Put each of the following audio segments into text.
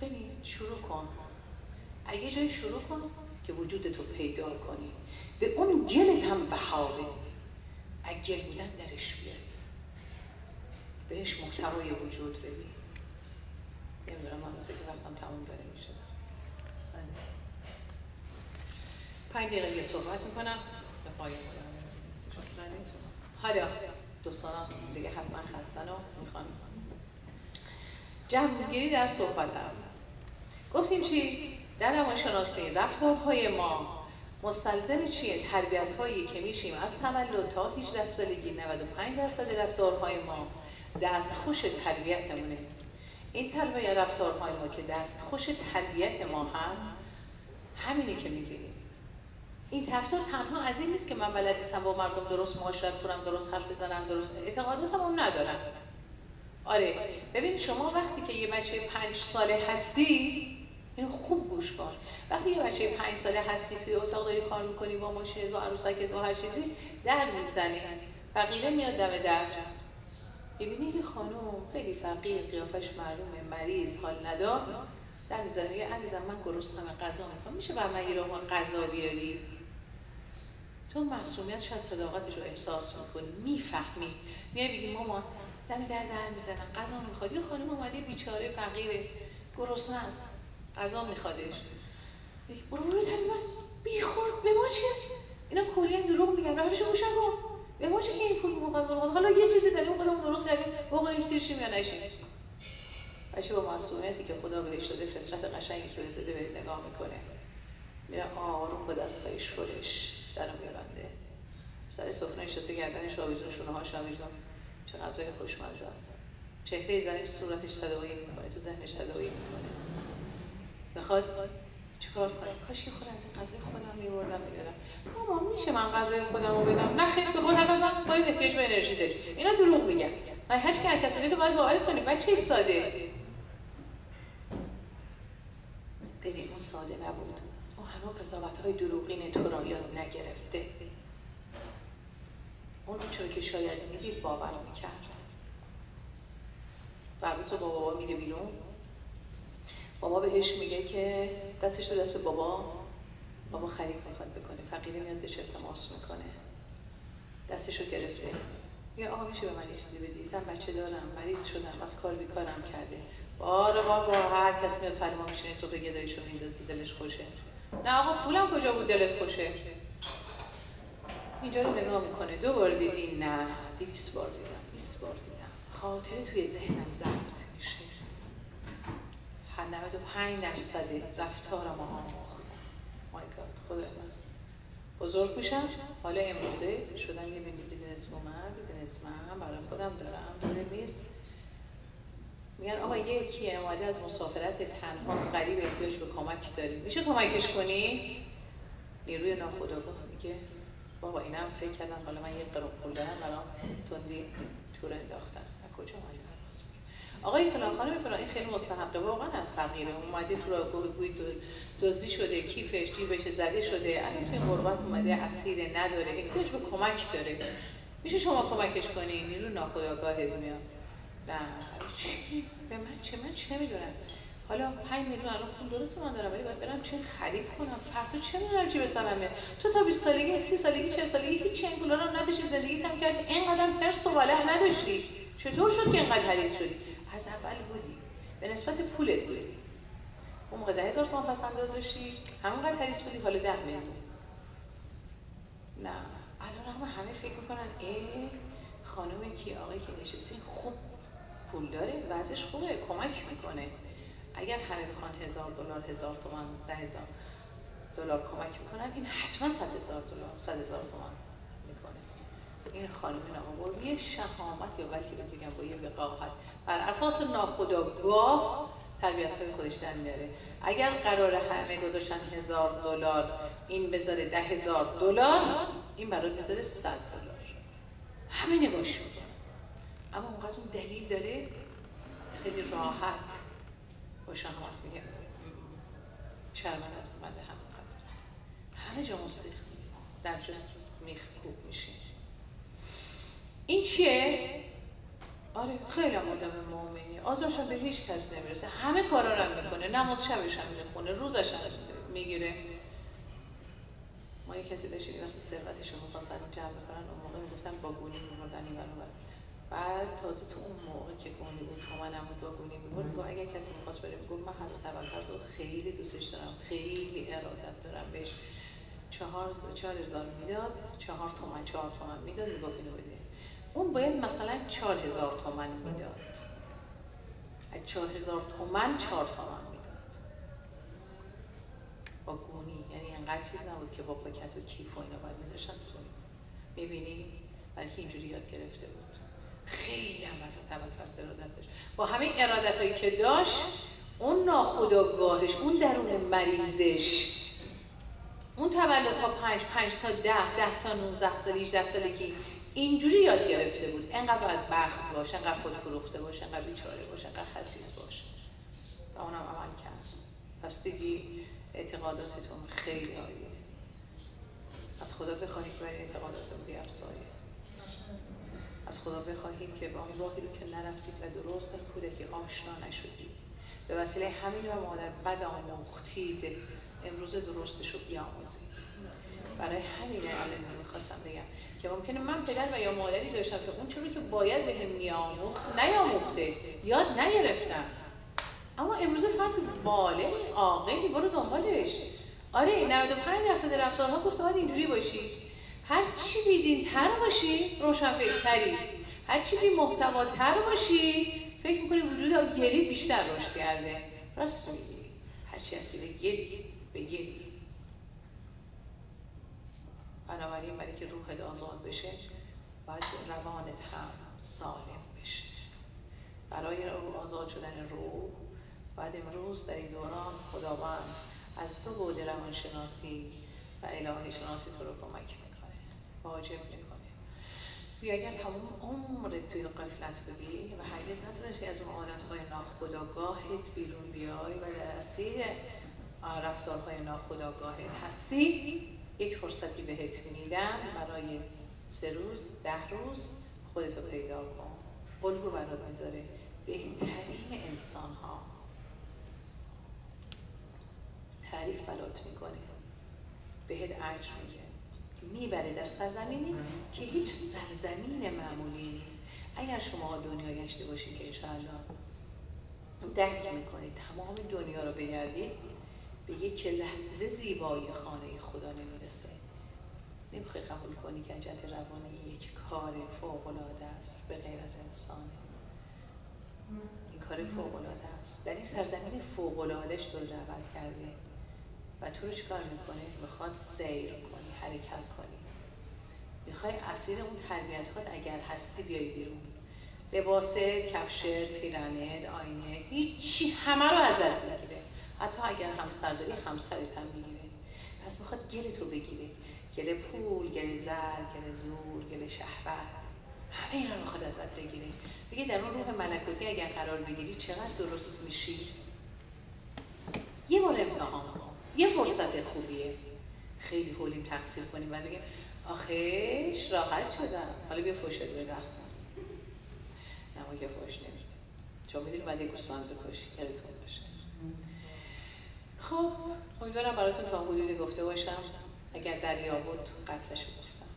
ببین شروع کن. اگه جای شروع کن که وجود تو پیدا کنی. به اون گلت هم بها بدی. گل بودن درش بیاری بهش محتوای وجود ببین نمی‌دونم من مثل که وقتم تموم داره میشه. پنج دقیقه یه صحبت می‌کنم. به پایان حالا دوستان دیگه حتما خستن و می‌خوان. جمعگیری در صحبت هم. گفتیم چی؟ در روانشناسی رفتارهای ما مستلزم چیه؟ تربیت هایی که میشیم از تولد تا 18 سالگی 95 درصد رفتارهای ما دستخوش تربیتمونه این تربیت رفتارهای ما که دستخوش تربیت ما هست همینی که می‌بینیم این رفتار تنها از این نیست که من بلد نیستم با مردم درست معاشرت کنم درست حرف بزنم درست اعتقاداتم هم ندارم آره ببین شما وقتی که یه بچه پنج ساله هستی اینو خوب گوش کن. وقتی یه بچه پنج ساله هستی توی اتاق داری کار می‌کنی با ماشین با عروسکت با هر چیزی در می‌زنی. فقیره میاد دم در. ببینی یه خانم خیلی فقیر قیافش معلومه مریض حال ندار در می‌زنه. یه عزیزم من گرسنم غذا می‌خوام. میشه بر من یه غذا بیاری؟ تو معصومیت شاید صداقتش رو احساس می‌کنی. می‌فهمی. میای بگی مامان دمی در در می‌زنن غذا می‌خواد یه خانم اومده بیچاره فقیره. گرسنه است. غذا میخوادش. برو برو من بیخورد به ما چیه اینا کلی دروغ میگن. روش گوش کن. به ما چه که این پول غذا حالا یه چیزی داریم. خودمون درست کردیم. بخوریم سیرشیم یا نشیم؟ بچه با معصومیتی که خدا بهش داده فطرت قشنگی که داده به نگاه می‌کنه. میره آروم با دستهای شورش در میرنده سر سفره نشسته گردنش آویزون شونه هاش آویزون. چه غذای خوشمزه است. چهره زنی تو صورتش تداعی می‌کنه تو ذهنش تداعی می‌کنه. بخواد چیکار کنم کاش که خود از این غذای خودم میبردم می‌دادم. ماما میشه من غذای خودم رو بدم؟ نه خیلی به خودم مثلا خودت احتیاج به انرژی داری. اینا دروغ میگن. من هر که هر کسی تو باید وارد کنی. بچه ساده ببین اون ساده نبود. اون همه قضاوت های دروغین تو را یاد نگرفته. اون چرا که شاید می‌دید باور می‌کرد. فردا با بابا میره بیرون. بابا بهش میگه که دستش تو دست بابا. بابا خرید می‌خواد بکنه. فقیره میاد به تماس می‌کنه. دستش رو گرفته. میگه آقا میشه به من چیزی بدی؟ زن بچه دارم مریض شدم از کار بیکارم کرده. باره بابا هر کس میاد پلیما میشینه صبح گدایشو میندازه دلش خوشه. نه آقا پولم کجا بود؟ دلت خوشه. اینجا رو نگاه می‌کنه. دو بار دیدی؟ نه. دویست بار دیدم بیست بار دیدم. خاطره توی ذهنم ضبط میشه. 95 درصد رفتارم آموختم my God خدا من بزرگ میشم. حالا امروزه شدم یه business woman business من برای خودم دارم. دوره نیست. میگن آقا یکی اومده از مسافرت تنهاست قریب احتیاج به کمک داری. میشه کمکش کنی؟ نیروی ناخداگاه میگه بابا اینم فکر کردن حالا من یه قرار پول دارم برام تندی تور انداختن. از کجا آقای فلان خانم فلان این خیلی مستحقه. واقعا هم فقیره. اومده تو را گوی دزدی شده کیفش جیبش زده شده. الان توی غربت اومده اسیره نداره. احتیاج به کمک داره؟ میشه شما کمکش کنی؟ نیرو ناخودآگاه میاد. نه. چی؟ به من چه؟ من چه می‌دونم؟ حالا 5 میلیون الان پول درست من دارم ولی باید برم چه خرید کنم. فرق چه می‌دونم چی به تو تا 20 سالگی 30 سالگی 40 سالگی هیچ پولا رو نداشتی زندگیت هم کردی. اینقدر هرس و نداشتی. چطور شد که اینقدر حریص شدی؟ از اول بودی. به نسبت پولت بودی. اون موقع ده هزار تومان پس انداز داشتی. همونقدر حریص بودی حالا ده میلیون. نه الان هم همه فکر می‌کنن ای خانم کی آقای که نشستی خوب پول داره وضعش خوبه کمک می‌کنه. اگر همه بخوان هزار دلار هزار تومان ده هزار دلار کمک می‌کنن این حتما صد هزار دلار صد هزار تومان این خانم نامور یه شهامت یا بلکه بگم با یه وقاحت. بر اساس ناخداگاه تربیت های خودش در میاره اگر قرار همه گذاشتن هزار دلار این بذاره ده هزار دلار این برات می‌ذاره صد دلار. همه نگاش اما اونقدر اون دلیل داره خیلی راحت با شهامت میگه. شرمنت اومده همه همه جا مستخدی در جست میخ خوب میشه. این چیه؟ آره خیلی هم آدم مؤمنی آزارش به هیچ کس نمی‌رسه. همه کارا رو می‌کنه. نماز شبش هم می‌خونه. روزش هم می‌گیره. ما یه کسی داشتیم وقتی ثروتش رو می‌خواستن جمع بکنن اون موقع می‌گفتن با گونی میبردن این بعد تازه تو اون موقع که گونی بود تومنم بود با گونی می‌برد اگر کسی می‌خواست بره گفت من هر تبرفرز رو خیلی دوستش دارم. خیلی ارادت دارم بهش. چهار, چهار هزار می‌داد. چهار تومن چهار تومن می‌داد. می‌گفت اینو بده. اون باید مثلا چهار هزار تومن می‌داد. از چهار هزار تومن چهار تومن می‌داد. با گونی یعنی انقدر چیز نبود که با پاکت و کیف و اینا باید میذاشتن تو می‌بینی؟ برای اینجوری یاد گرفته بود. خیلی هم از فرض ارادت داشت. با همه ارادت هایی که داشت اون ناخداگاهش اون درون مریضش اون تولد تا پنج پنج تا ده ده تا نوزده سال 18 سالگی اینجوری یاد گرفته بود. انقدر باید بخت باشه انقدر خود فروخته باشه انقدر بیچاره باشه انقدر خسیس باشه. و اونم عمل کرد. پس دیدی اعتقاداتتون خیلی عالیه. از خدا بخواهید برای اعتقاداتتون بیافزایید از خدا بخواهیم که با اون راهی رو که نرفتید و درست در کودکی آشنا نشدید. به وسیله همین و مادر بد آموختید. امروز درستش رو بیاموزید برای همین الان می‌خواستم بگم که ممکنه من پدر و یا مادری داشتم که اون چرا که باید به هم میاموخت نیاموخته یاد نگرفتم. اما امروز فرد بالغ عاقلی برو دنبالش. آره 95 درصد رفتارها گفته باید اینجوری باشی. هر چی بیدین تر باشی روشن فکرتری هر چی بی محتوا تر باشی فکر می‌کنی وجود گلی بیشتر رشد کرده. راست میگی هر چی اصیل گلی به گلی بنابراین برای که روحت آزاد بشه باید روانت هم سالم بشه. برای آزاد شدن روح باید امروز در این دوران خداوند از تو بود روانشناسی و الهه شناسی تو رو کمک می‌کنه. واجب می‌کنه. بیا اگر تمام عمرت توی قفلت بودی و هرگز نتونستی از اون عادتهای ناخداگاهت بیرون بیای و در اسیر رفتارهای ناخداگاهت هستی یک فرصتی بهت میدم برای سه روز ده روز خودتو پیدا کن. الگو برات می‌ذاره. بهترین انسان ها تعریف برات می‌کنه. بهت اجر میگه. می‌بره در سرزمینی که هیچ سرزمین معمولی نیست. اگر شما دنیا گشته باشید که انشاءالله درک می‌کنید تمام دنیا رو بگردید به یک لحظه زیبایی خانه خدا نمی‌رسه. نمی‌خوای قبول کنی که جهت روانی یک کار فوق العاده است به غیر از انسان. این کار فوق العاده است. در این سرزمین فوق العادهش تو رو دعوت کرده. و تو رو چیکار می‌کنه می‌خواد سیر کنی حرکت کنی. می‌خوای اسیر اون تربیت اگر هستی بیای بیرون. لباست کفشت پیرنت آینه هیچی همه رو ازت می‌گیره. حتی اگر همسر داری همسرت هم می‌گیره. پس می‌خواد گل تو بگیره. گل پول گل زر گل زور گل شهوت. همه اینا رو می‌خواد ازت بگیره. بگه در اون روح ملکوتی اگر قرار بگیری چقدر درست میشی؟ یه بار امتحان یه فرصت خوبیه. خیلی حولیم تقصیر کنیم. و بگیم آخش راحت شدم. حالا بیا فوشت بدم. نه که فوش نمیده. چون می‌دونی بعد یک گوسفند رو کشی یادتون باشه. خب امیدوارم براتون تا حدودی گفته باشم. اگر دریا بود قتلش گفتم.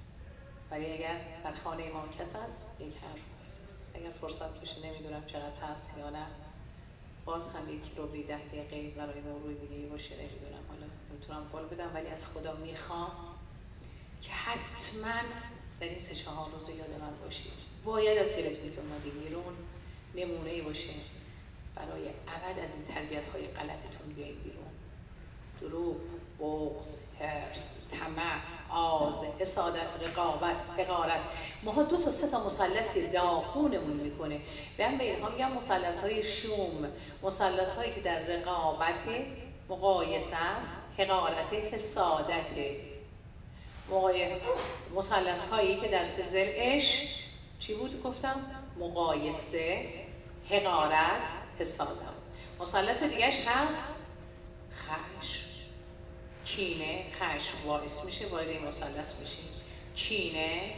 ولی اگر در خانه ما کس هست یک حرف هست. اگر فرصت بشه نمی‌دونم چقدر هست یا نه. باز هم یک رو ده دقیقه برای موضوع دیگه باشه نمی‌دونم حالا نمی‌تونم قول بدم ولی از خدا می‌خوام که حتما در این سه چهار روز یاد من باشید. باید از دلتون که بیرون نمونه باشه. برای ابد از این تربیت های غلطتون بیایید بیرون. دروغ بغض هرس طمع. آز حسادت رقابت حقارت. ما دو تا سه تا مثلثی داغونمون می‌کنه. به هم به اینها میگم مثلث های شوم مثلث هایی که در رقابت مقایسه است حقارت حسادت. مثلث هایی که در سزل چی بود گفتم؟ مقایسه حقارت حسادت. مثلث دیگهش هست؟ خش کینه خشم باعث میشه وارد این مثلث بشیم کینه